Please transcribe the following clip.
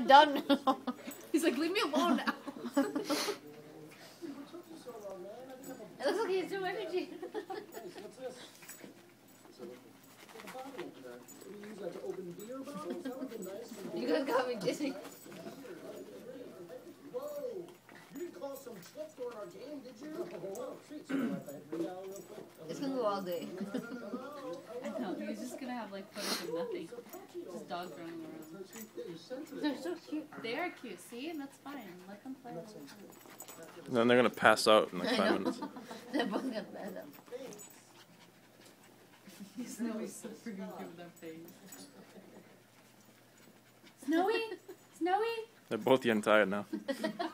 I'm done. He's like, leave me alone now. It looks like he has no energy. What's this? Take a bottle opener. What do you use that to open beer bottles? That would be nice. You guys got me dizzy. Whoa! You didn't call some chips during our game, did you? Treat. Sorry about that. Bring out real quick. It's gonna go all day. I know. He's just gonna have like footage of nothing. Just dogs running around. Yeah, you're sensitive. They're so cute. They are cute. See, that's fine. Let them play. And then they're gonna pass out in like five minutes. They're both gonna bend up. Snowy's so freaking with that face. Snowy, Snowy. They're both getting tired now.